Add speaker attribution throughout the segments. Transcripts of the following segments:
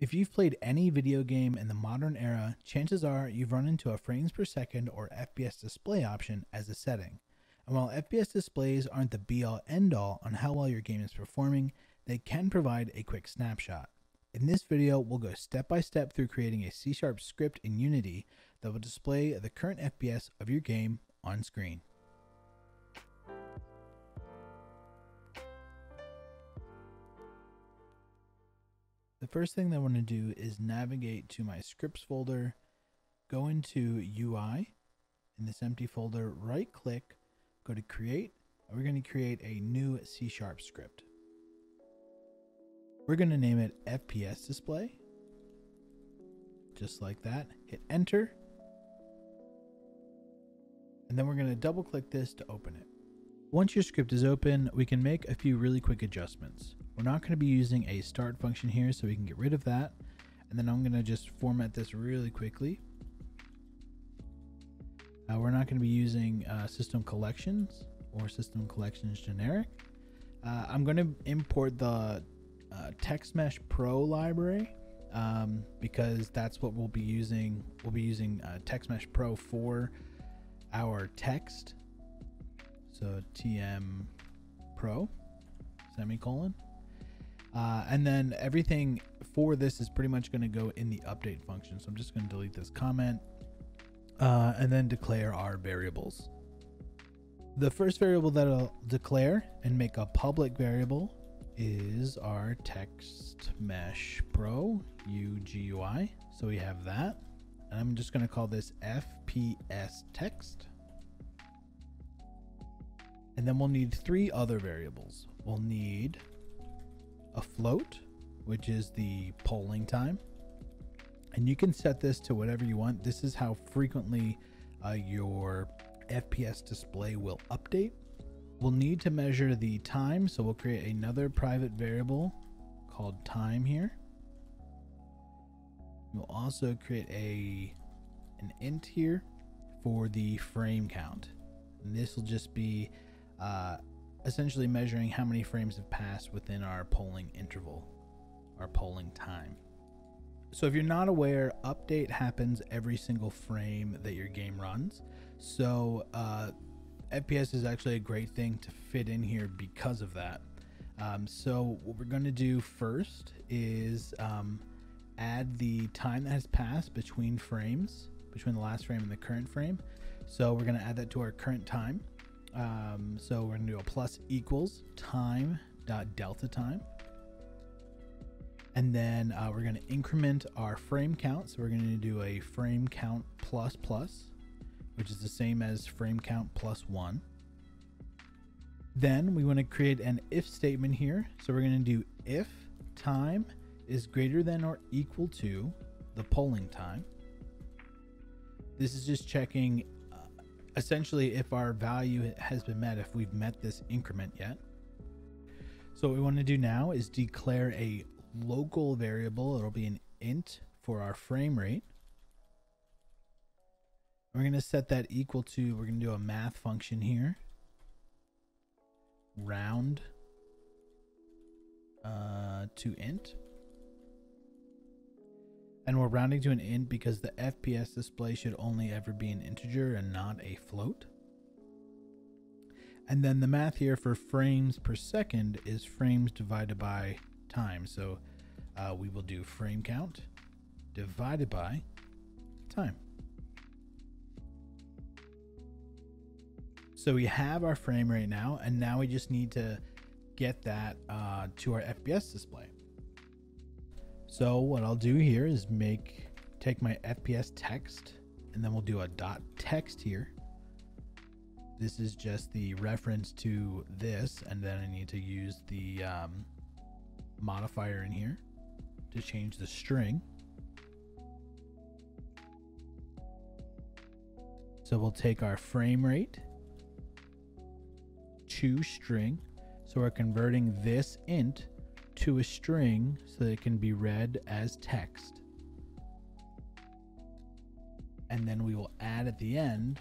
Speaker 1: If you've played any video game in the modern era, chances are you've run into a frames per second or FPS display option as a setting. And while FPS displays aren't the be all end all on how well your game is performing, they can provide a quick snapshot. In this video, we'll go step by step through creating a C Sharp script in Unity that will display the current FPS of your game on screen. The first thing that I want to do is navigate to my scripts folder, go into UI in this empty folder, right click, go to create, we're going to create a new C sharp script. We're going to name it FPS display. Just like that. Hit enter. And then we're going to double click this to open it. Once your script is open, we can make a few really quick adjustments. We're not going to be using a start function here, so we can get rid of that. And then I'm going to just format this really quickly. Uh, we're not going to be using uh, system collections or system collections generic. Uh, I'm going to import the uh, text mesh pro library um, because that's what we'll be using. We'll be using uh, text mesh pro for our text. So TM pro semicolon. Uh, and then everything for this is pretty much going to go in the update function. So I'm just going to delete this comment uh, and then declare our variables. The first variable that I'll declare and make a public variable is our text mesh pro UGUI. So we have that. And I'm just going to call this FPS text. And then we'll need three other variables. We'll need a float, which is the polling time. And you can set this to whatever you want. This is how frequently uh, your FPS display will update. We'll need to measure the time, so we'll create another private variable called time here. We'll also create a an int here for the frame count. And this will just be uh, essentially measuring how many frames have passed within our polling interval, our polling time. So if you're not aware, update happens every single frame that your game runs. So uh, FPS is actually a great thing to fit in here because of that. Um, so what we're going to do first is um, add the time that has passed between frames, between the last frame and the current frame. So we're going to add that to our current time. Um, so we're going to do a plus equals time dot delta time. And then uh, we're going to increment our frame count. So we're going to do a frame count plus plus, which is the same as frame count plus one. Then we want to create an if statement here. So we're going to do if time is greater than or equal to the polling time. This is just checking essentially if our value has been met, if we've met this increment yet. So what we want to do now is declare a local variable. It'll be an int for our frame rate. We're going to set that equal to, we're going to do a math function here. Round uh, to int. And we're rounding to an int because the FPS display should only ever be an integer and not a float. And then the math here for frames per second is frames divided by time. So uh, we will do frame count divided by time. So we have our frame right now, and now we just need to get that uh, to our FPS display. So what I'll do here is make take my FPS text and then we'll do a dot text here. This is just the reference to this and then I need to use the um, modifier in here to change the string. So we'll take our frame rate to string. So we're converting this int to a string so that it can be read as text. And then we will add at the end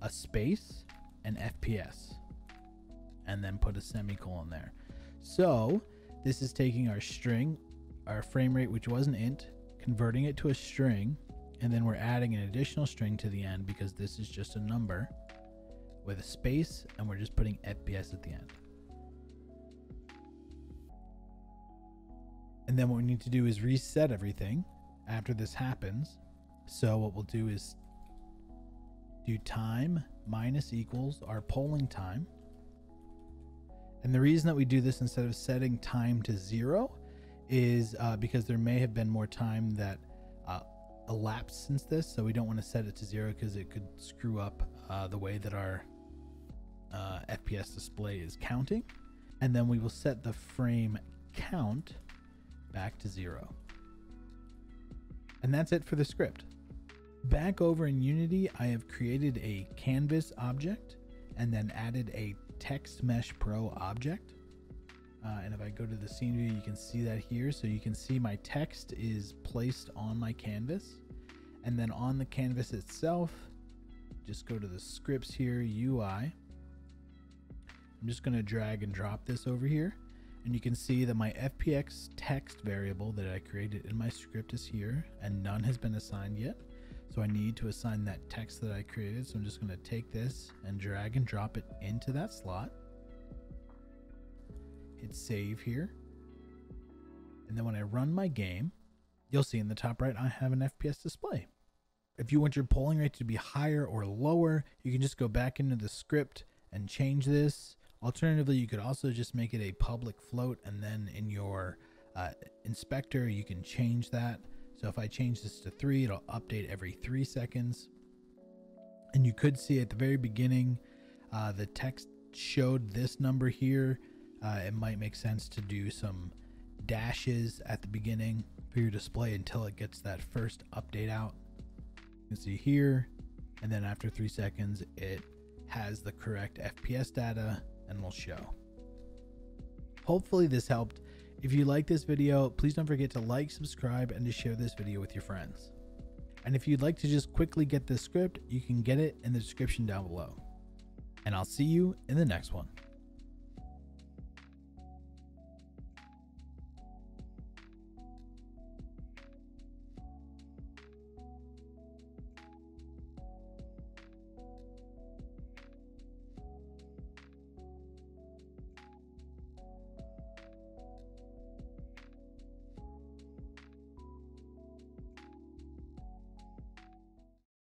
Speaker 1: a space and FPS and then put a semicolon there. So this is taking our string, our frame rate, which was an int, converting it to a string, and then we're adding an additional string to the end because this is just a number with a space, and we're just putting FPS at the end. And then what we need to do is reset everything after this happens. So what we'll do is do time minus equals our polling time. And the reason that we do this instead of setting time to zero is uh, because there may have been more time that uh, elapsed since this. So we don't want to set it to zero because it could screw up uh, the way that our uh, FPS display is counting. And then we will set the frame count back to zero. And that's it for the script. Back over in Unity, I have created a canvas object and then added a text mesh pro object. Uh, and if I go to the scene view, you can see that here. So you can see my text is placed on my canvas. And then on the canvas itself, just go to the scripts here, UI. I'm just going to drag and drop this over here and you can see that my FPS text variable that I created in my script is here and none has been assigned yet. So I need to assign that text that I created. So I'm just going to take this and drag and drop it into that slot. Hit save here. And then when I run my game, you'll see in the top right, I have an FPS display. If you want your polling rate to be higher or lower, you can just go back into the script and change this Alternatively, you could also just make it a public float and then in your uh, inspector, you can change that. So if I change this to three, it'll update every three seconds. And you could see at the very beginning, uh, the text showed this number here. Uh, it might make sense to do some dashes at the beginning for your display until it gets that first update out. You can see here, and then after three seconds, it has the correct FPS data and we'll show. Hopefully this helped. If you like this video, please don't forget to like, subscribe, and to share this video with your friends. And if you'd like to just quickly get this script, you can get it in the description down below. And I'll see you in the next one.